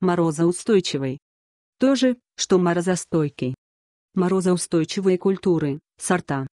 Морозоустойчивый. То же, что морозостойкий. Морозоустойчивые культуры, сорта.